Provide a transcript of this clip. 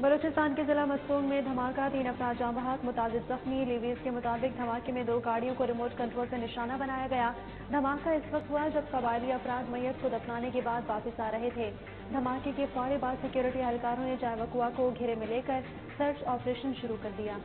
बलोचिस्तान के जिला मस्तूम में धमाका, तीन अपराध, जाम बहाक मुताद जख्मी। लीवीज के मुताबिक धमाके में दो गाड़ियों को रिमोट कंट्रोल से निशाना बनाया गया। धमाका इस वक्त हुआ जब कबायली अपराध मैयत को दफनाने के बाद वापस आ रहे थे। धमाके के फौरी बाद सिक्योरिटी एहलकारों ने जावकुआ को घेरे में लेकर सर्च ऑपरेशन शुरू कर दिया।